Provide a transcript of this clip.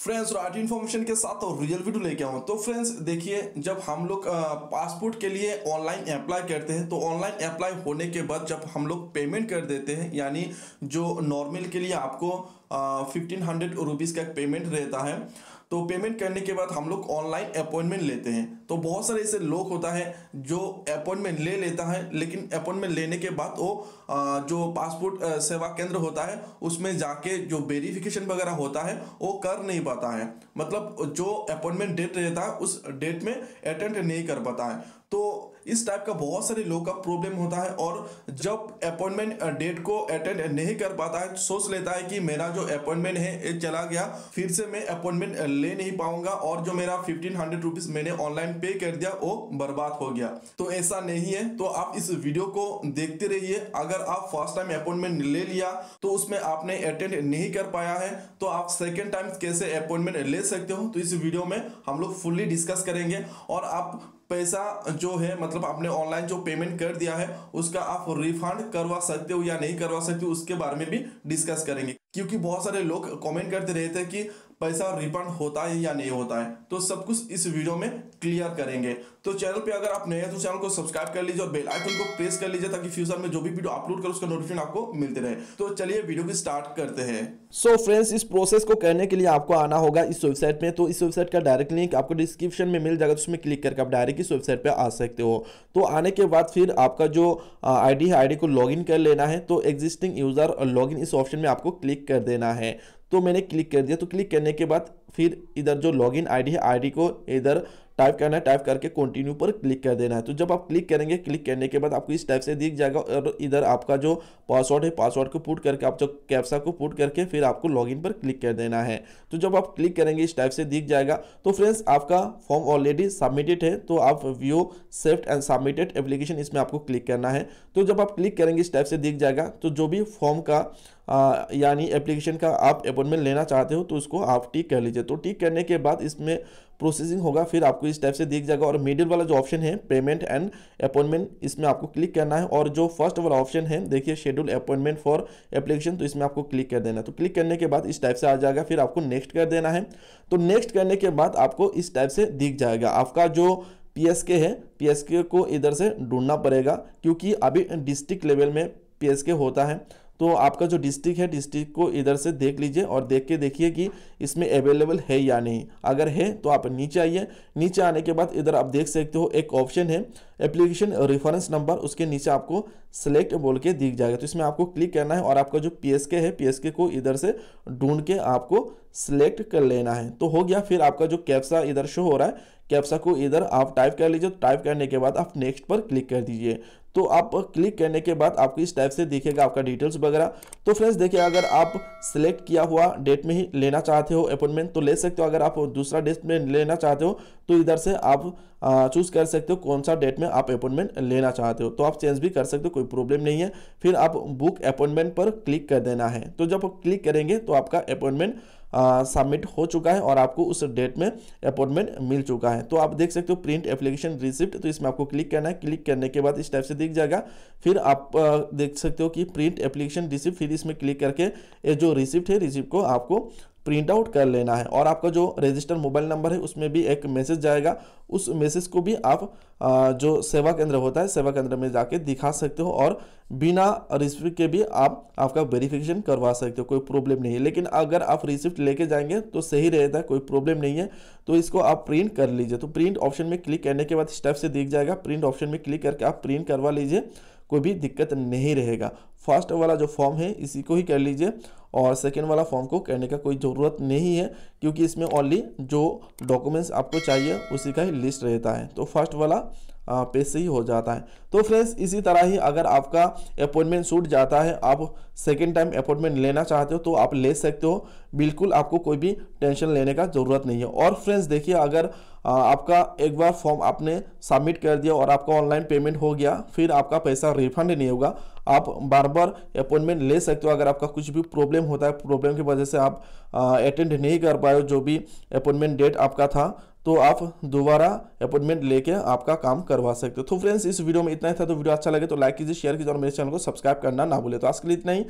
Friends आज information के साथ और रियल वीडियो लेके आऊँ। तो फ्रेंड्स देखिए, जब हम लोग पासपोर्ट के लिए ऑनलाइन अप्लाई करते हैं तो ऑनलाइन अप्लाई होने के बाद जब हम लोग पेमेंट कर देते हैं, यानी जो नॉर्मल के लिए आपको फिफ्टीन हंड्रेड रुपीज़ का पेमेंट रहता है तो पेमेंट करने के बाद हम लोग ऑनलाइन अपॉइंटमेंट लेते हैं। तो बहुत सारे ऐसे लोग होता है जो अपॉइंटमेंट ले लेता है, लेकिन अपॉइंटमेंट लेने के बाद वो जो पासपोर्ट सेवा केंद्र होता है, उसमें जाके जो वेरिफिकेशन वगैरह होता है, वो कर नहीं पाता है। मतलब जो अपॉइंटमेंट डेट रहता है, उस डेट में अटेंड नहीं कर पाता है। तो इस टाइप का बहुत सारे लोगों का प्रॉब्लम होता है और जब अपॉइंटमेंट डेट को अटेंड नहीं कर पाता है, सोच लेता है कि मेरा जो अपॉइंटमेंट है, ये चला गया। फिर से मैं अपॉइंटमेंट ले नहीं पाऊँगा और जो मेरा फिफ्टीन हंड्रेड रुपीज़ मैंने ऑनलाइन पे कर दिया, वो बर्बाद हो गया। तो ऐसा नहीं है। तो आप इस वीडियो को देखते रहिए। अगर आप फ़र्स्ट टाइम अपॉइंटमेंट ले लिया तो उसमें आपने अटेंड नहीं कर पाया है तो आप सेकेंड टाइम कैसे अपॉइंटमेंट ले सकते हो? तो इस वीडियो में हम लोग फुल्ली डिस्कस करेंगे और आप पैसा जो है मतलब आपने ऑनलाइन जो पेमेंट कर दिया है, उसका आप रिफंड करवा सकते हो या नहीं करवा सकते हो, उसके बारे में भी डिस्कस करेंगे। क्योंकि बहुत सारे लोग कमेंट करते रहते हैं कि पैसा रिफंड होता है या नहीं होता है। तो सब कुछ इस वीडियो में क्लियर करेंगे। तो चैनल पे अगर आप नए हैं तो चैनल को सब्सक्राइब कर लीजिए और बेल आइकन को प्रेस कर लीजिए ताकि फ्यूचर में जो भी वीडियो अपलोड करो, उसका नोटिफिकेशन आपको मिलते रहे। तो चलिए वीडियो की स्टार्ट करते हैं। सो so फ्रेंड्स इस प्रोसेस को करने के लिए आपको आना होगा इस वेबसाइट में तो इस वेबसाइट का डायरेक्ट लिंक आपको डिस्क्रिप्शन में मिल जाएगा तो उसमें क्लिक करके आप डायरेक्ट इस वेबसाइट पे आ सकते हो। तो आने के बाद फिर आपका जो आईडी है आईडी को लॉगिन कर लेना है। तो एग्जिस्टिंग यूज़र लॉगिन इस ऑप्शन में आपको क्लिक कर देना है। तो मैंने क्लिक कर दिया। तो क्लिक करने के बाद फिर इधर जो लॉगिन आईडी है आईडी को इधर टाइप करना है, टाइप करके कंटिन्यू पर क्लिक कर देना है। तो जब आप क्लिक करेंगे, क्लिक करने के बाद आपको इस टाइप से दिख जाएगा और इधर आपका जो पासवर्ड है पासवर्ड को पुट करके, आप जो कैप्सा को पुट करके फिर आपको लॉगिन पर क्लिक कर देना है। तो जब आप क्लिक करेंगे, इस टाइप से दिख जाएगा। तो फ्रेंड्स आपका फॉर्म ऑलरेडी सबमिटेड है। तो आप view saved and submitted application इसमें आपको क्लिक करना है। तो जब आप क्लिक करेंगे, इस टाइप से दिख जाएगा। तो जो भी फॉर्म का यानी एप्लीकेशन का आप अपॉइंटमेंट लेना चाहते हो तो उसको आप टिक कर लीजिए। तो टिक करने के बाद इसमें प्रोसेसिंग होगा, फिर आपको इस टाइप से दिख जाएगा। और मिडिल वाला जो ऑप्शन है पेमेंट एंड अपॉइंटमेंट इसमें आपको क्लिक करना है। और जो फ़र्स्ट वाला ऑप्शन है, देखिए शेड्यूल अपॉइंटमेंट फॉर एप्लीकेशन तो इसमें आपको क्लिक कर देना है। तो क्लिक करने के बाद इस टाइप से आ जाएगा, फिर आपको नेक्स्ट कर देना है। तो नेक्स्ट करने के बाद आपको इस टाइप से दिख जाएगा। आपका जो पीएसके है पीएसके को इधर से ढूंढना पड़ेगा, क्योंकि अभी डिस्ट्रिक्ट लेवल में पीएसके होता है। तो आपका जो डिस्ट्रिक्ट है डिस्ट्रिक्ट को इधर से देख लीजिए और देख के देखिए कि इसमें अवेलेबल है या नहीं। अगर है तो आप नीचे आइए। नीचे आने के बाद इधर आप देख सकते हो, एक ऑप्शन है। एप्लीकेशन रेफरेंस नंबर उसके नीचे आपको सेलेक्ट बोल के दिख जाएगा। तो इसमें आपको क्लिक करना है और आपका जो पी है पी को इधर से ढूंढ के आपको सिलेक्ट कर लेना है। तो हो गया, फिर आपका जो कैप्सा इधर शो हो रहा है कैप्सा को इधर आप टाइप कर लीजिए टाइप करने के बाद आप नेक्स्ट पर क्लिक कर दीजिए। तो आप क्लिक करने के बाद आपको इस टाइप से दिखेगा आपका डिटेल्स वगैरह। तो फ्रेंड्स देखिए, अगर आप सिलेक्ट किया हुआ डेट में ही लेना चाहते हो अपॉइंटमेंट तो ले सकते हो। अगर आप दूसरा डेट में लेना चाहते हो तो इधर से आप चूज़ कर सकते हो कौन सा डेट में आप अपॉइंटमेंट लेना चाहते हो। तो आप चेंज भी कर सकते हो, कोई प्रॉब्लम नहीं है। फिर आप बुक अपॉइंटमेंट पर क्लिक कर देना है। तो जब क्लिक करेंगे तो आपका अपॉइंटमेंट सबमिट हो चुका है और आपको उस डेट में अपॉइंटमेंट मिल चुका है। तो आप देख सकते हो प्रिंट एप्लीकेशन रिसिप्ट तो इसमें आपको क्लिक करना है। क्लिक करने के बाद इस टाइप से दिख जाएगा। फिर आप देख सकते हो कि प्रिंट एप्लीकेशन रिसिप्ट फिर इसमें क्लिक करके जो रिसिप्ट है रिसिप्ट को आपको प्रिंट आउट कर लेना है। और आपका जो रजिस्टर मोबाइल नंबर है, उसमें भी एक मैसेज जाएगा। उस मैसेज को भी आप जो सेवा केंद्र होता है, सेवा केंद्र में जाके दिखा सकते हो और बिना रिसिप्ट के भी आप, आपका वेरिफिकेशन करवा सकते हो, कोई प्रॉब्लम नहीं है। लेकिन अगर आप रिसिप्ट लेके जाएँगे तो सही रहता है, कोई प्रॉब्लम नहीं है। तो इसको आप प्रिंट कर लीजिए। तो प्रिंट ऑप्शन में क्लिक करने के बाद स्टेप से दिख जाएगा। प्रिंट ऑप्शन में क्लिक करके आप प्रिंट करवा लीजिए। कोई भी दिक्कत नहीं रहेगा। फ़र्स्ट वाला जो फॉर्म है, इसी को ही कर लीजिए। और सेकेंड वाला फॉर्म को करने का कोई ज़रूरत नहीं है, क्योंकि इसमें ओनली जो डॉक्यूमेंट्स आपको चाहिए, उसी का ही लिस्ट रहता है। तो फ़र्स्ट वाला पेज से ही हो जाता है। तो फ्रेंड्स इसी तरह ही अगर आपका अपॉइंटमेंट छूट जाता है, आप सेकेंड टाइम अपॉइंटमेंट लेना चाहते हो तो आप ले सकते हो। बिल्कुल आपको कोई भी टेंशन लेने का ज़रूरत नहीं है। और फ्रेंड्स देखिए, अगर आपका एक बार फॉर्म आपने सबमिट कर दिया और आपका ऑनलाइन पेमेंट हो गया, फिर आपका पैसा रिफंड नहीं होगा। आप बार बार अपॉइंटमेंट ले सकते हो, अगर आपका कुछ भी प्रॉब्लम होता है प्रॉब्लम की वजह से आप अटेंड नहीं कर पाए जो भी अपॉइंटमेंट डेट आपका था तो आप दोबारा अपॉइंटमेंट लेके आपका काम करवा सकते हो। तो फ्रेंड्स इस वीडियो में इतना ही था। तो वीडियो अच्छा लगे तो लाइक कीजिए शेयर कीजिए और मेरे चैनल को सब्सक्राइब करना ना भूले। तो आज के लिए इतना ही।